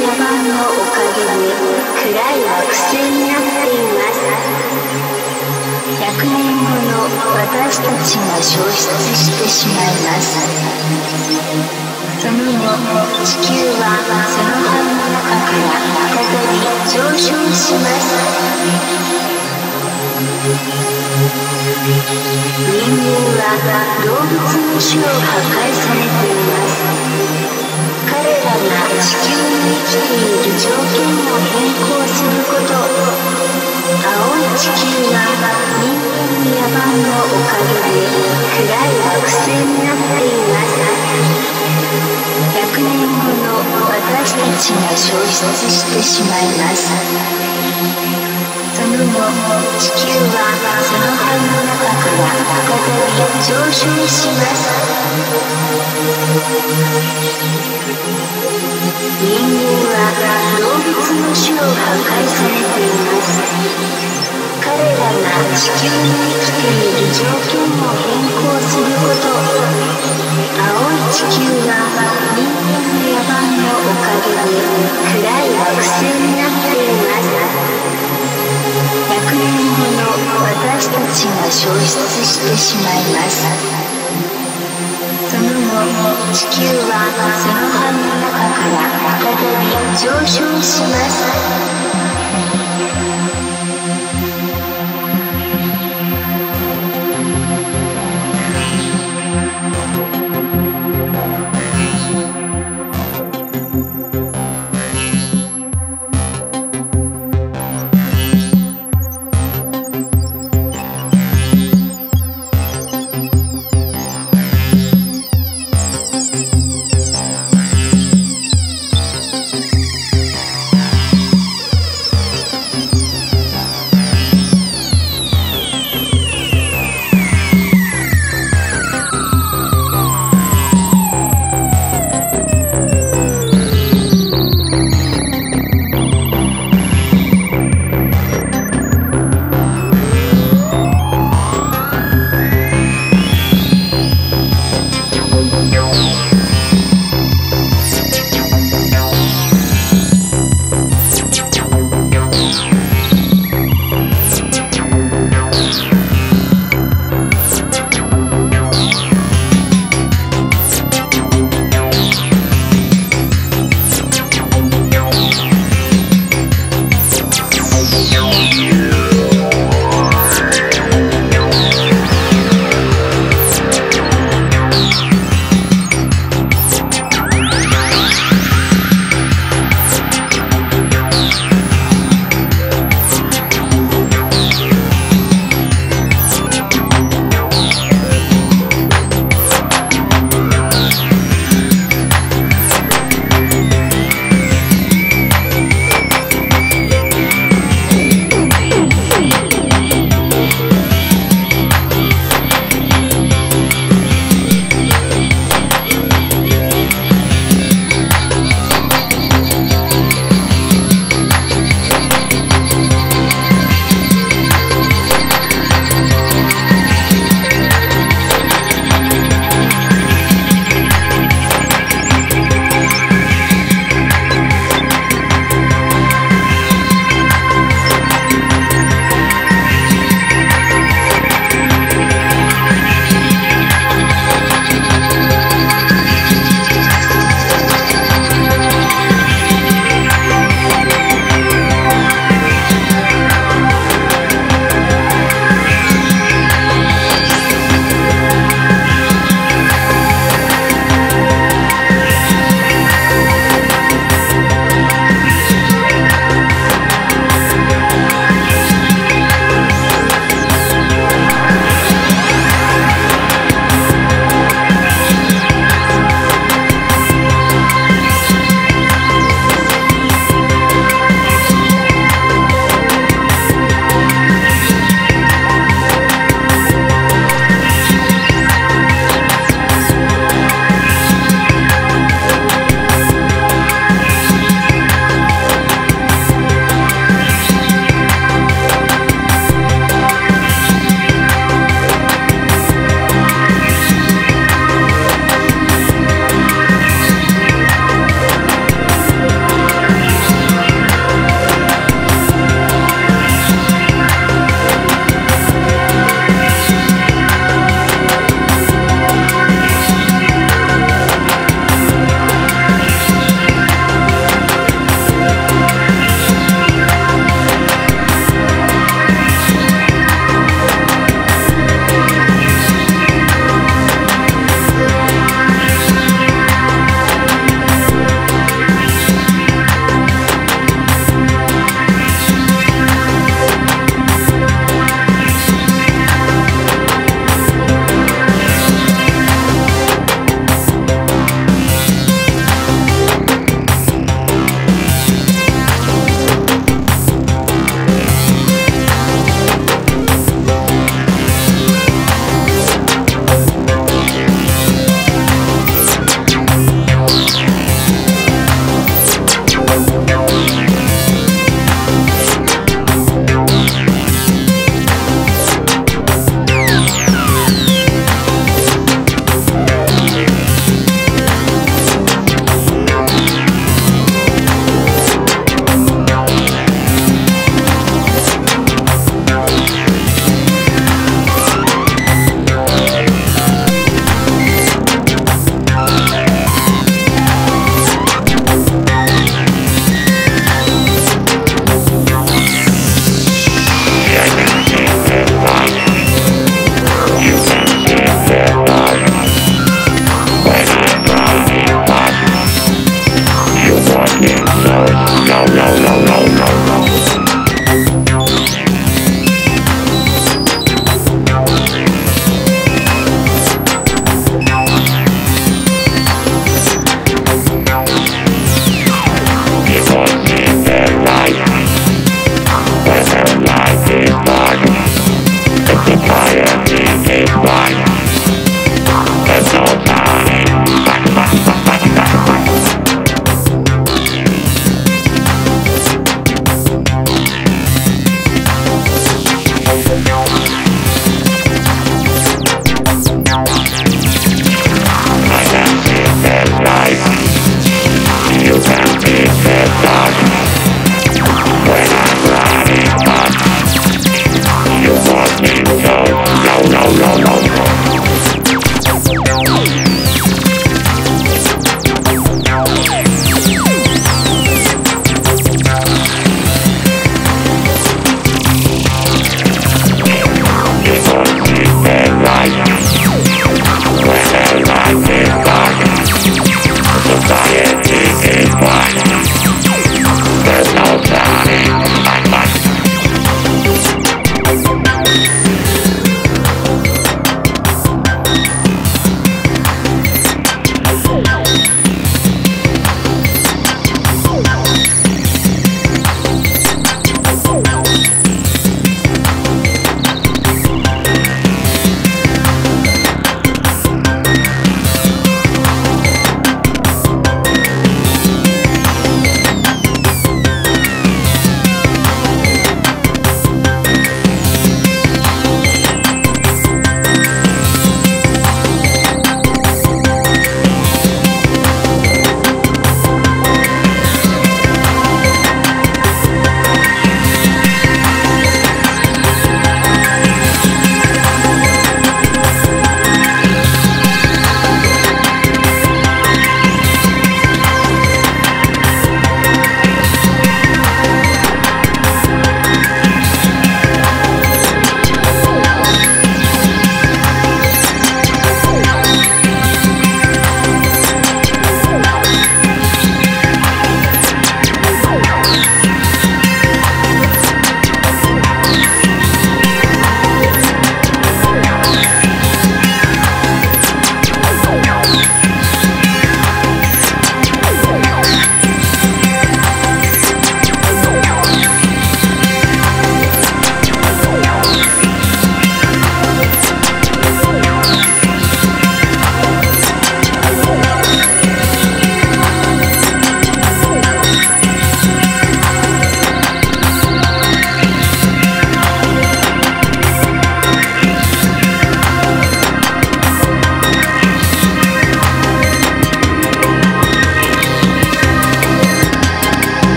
山のおかげで暗い惑星になっています。100年後の私たちが消失してしまいます。その後地球はその半の中から再び上昇します。人間は動物の種を破壊されています。地球に生きている条件を変更すること。青い地球は人間野蛮のおかげで暗い惑星になっています。100年後の私たちが消失してしまいます。地球はその肺の中から再び上昇します人間は動物の種を破壊されています。彼らが地球の生きている条件を変更すること青い地球は人間の野蛮のおかげで暗い惑星になっています。私たちが消失してしまいます。その後地球はその半の中から再び上昇します。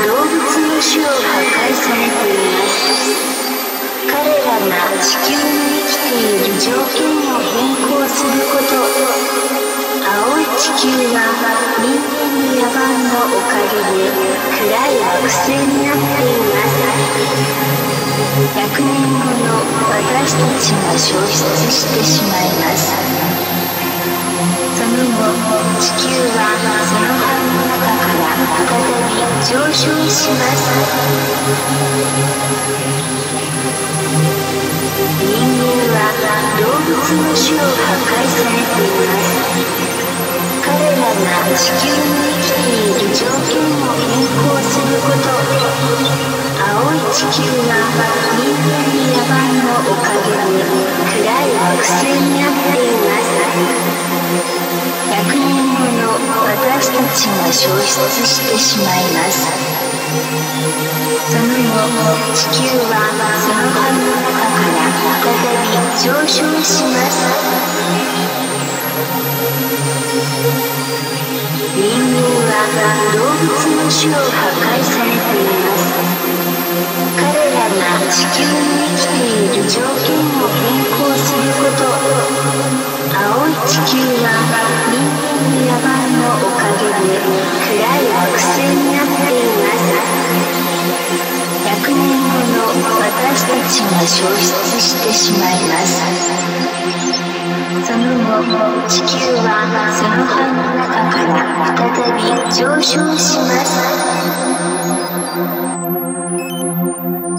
動物の種を破壊されています彼らが地球に生きている条件を変更すること青い地球は人間の野蛮のおかげで暗い惑星になっています。100年後の私たちが消失してしまいます。地球はその半の中から再び上昇します人間は動物の種を破壊されています地球に生きている条件を変更すること青い地球は人間の野蛮のおかげで暗い惑星になっています100年後の私たちが消失してしまいますその後地球はその葉の中から再び上昇します動物の種を破壊されている。上昇します。